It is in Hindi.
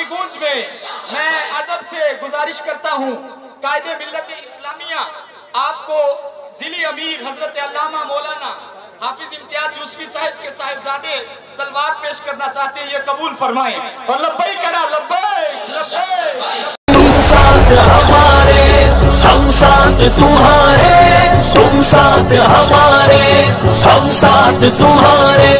की गूंज में मैं अदब से गुजारिश करता हूँ। कायदे मिलत इस्लामिया, आपको जिली अमीर हज़रत अल्लामा मौलाना हाफिज इम्तियाज़ यूसफी साहब के साहिबजादे तलवार पेश करना चाहते हैं, ये कबूल फरमाए। और लब्बई करा लब्बई लब्बई हमारे हम साथ तुम्हारे तुम साथ हमारे हम साथ तुम्हारे।